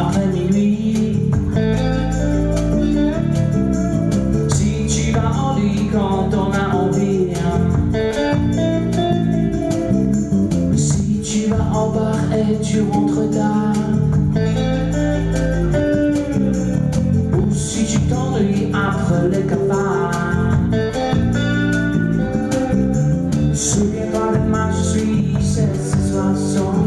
après minuit. Si tu vas en lit quand on a envie, si tu vas en bar et tu rentres tard, ou si tu t'ennuies après les cafards. Souviens-toi de moi, je suis 16, 60.